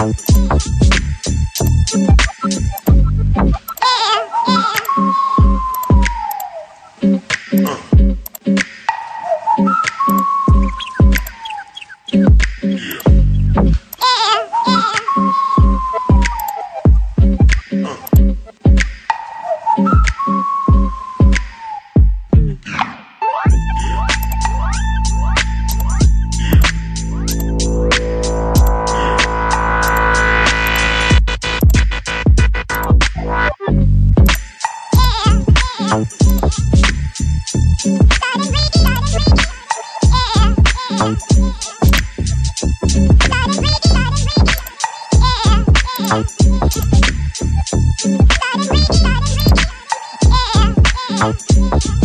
Thank you. Out.